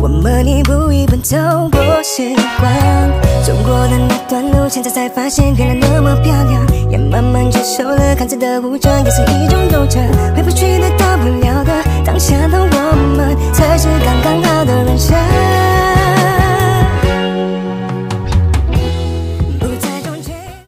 我们一步一步走过时光，走过的那段路，现在才发现原来那么漂亮，也慢慢接受了看似的无常，也是一种。